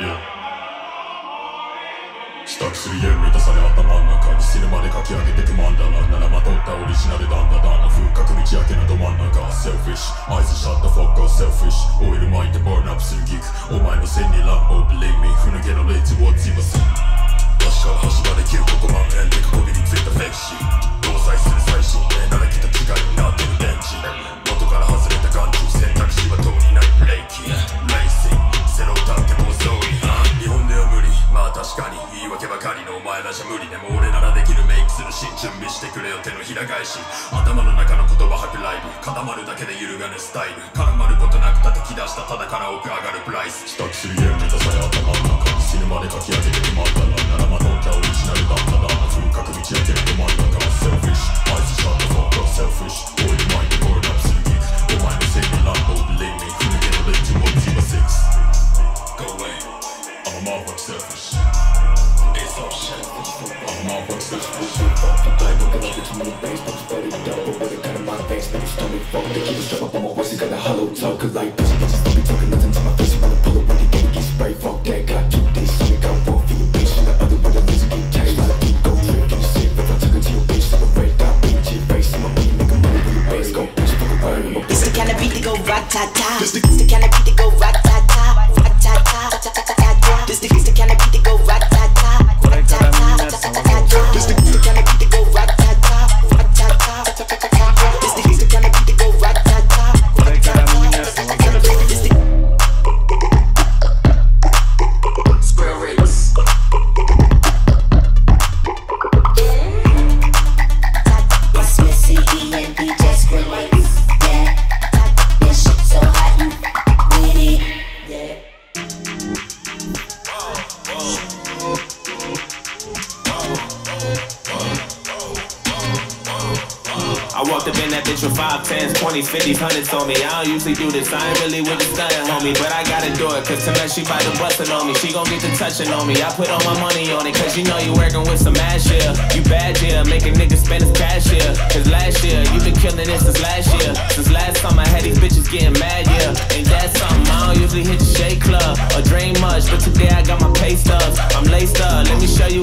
帰宅する夜目指され頭の中に死ぬまで書き上げてくマンダラならまとったオリジナルダンダダンの風格道明けのど真ん中。Selfish Eyes shut the fuck up selfish オイルマインド burn up するてのひら返し頭の中の言葉吐くライブ固まるだけで揺るがぬスタイル絡まることなく叩き出したただから奥上がるプライス支度する家を満たされ頭の中死ぬまで書き上げてくまったらならまとったオリジナルだっただ風格道明けるど真ん中 Selfish 合図シャットフォーカー Selfish オイル巻いてボールアップするギクお前のせいにランボー Believe me ふぬけのレッジをついば6 Go away. I'm a motherfucker selfish. It's all shit I'm a motherfucker selfish. Many banks, don't spell it out But with it kind of my face, but it's stomach fuck They keep it straight up on my voice, you got a hollow talk like bitch, bitches don't be talking nothing to my face You wanna pull it when you get it, get sprayed Fuck that, got two days, so you got one for your bitch And the other one, the laser get taxed Like keep go and you sick If I took it to your bitch, like a red dot Beat your face, I'm a money, make a money when you base Go bitch, fuck a word, It's the kind of beat that go rat-ta-ta. It's the kind of beat that go rat-ta-ta. Rat-ta-ta. Rat-ta-ta-ta. This the the kind of beat that go I walked up in that bitch with 5, 10s, 20s, 50s, 100s on me. I don't usually do this, I ain't really with the stunning, homie. But I gotta do it, cause tonight she bout to bustin' on me. She gon' get to touchin' on me. I put all my money on it, cause you know you workin' with some ass yeah. You bad, yeah, making niggas spend his cash, yeah. Cause last year, you been killin' this since last year. Since last time I had these bitches gettin' mad, yeah. Ain't that something? I don't usually hit the shake club or drink much, but today I got my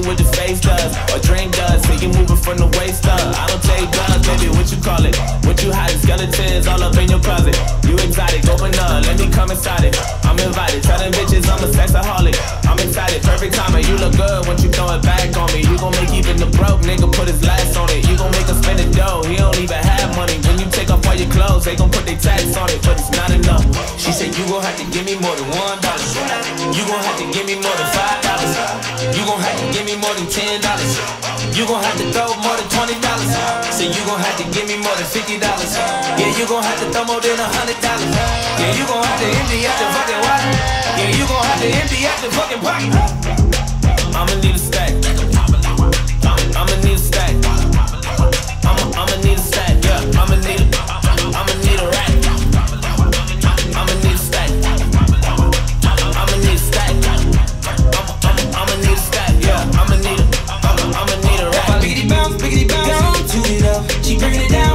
what the face does or drink does. So you moving from the waist up. I don't take drugs, baby, what you call it? What you hiding? Skeletons all up in your closet. You exotic, open up, let me come inside it. I'm invited, tell them bitches I'm a sexaholic. I'm excited, perfect timing. You look good when you throw it back on me. You gon' make even the broke nigga put his last on it. You gon' make him spend the dough. He don't even have money. When you take off all your clothes, they gon' put their tax on it, but it's not enough. She said you gon' have to give me more than one dollar. You gon' have to give me more than five dollars. You gon' have to give me more than ten dollars. You gon' have to throw more than twenty dollars. Say you gon' have to give me more than fifty dollars. Yeah, you gon' have to throw more than a hundred dollars. Yeah, you gon' have to empty out the fucking wallet. Yeah, you gon' have to empty out the fucking pocket. she bringing it down.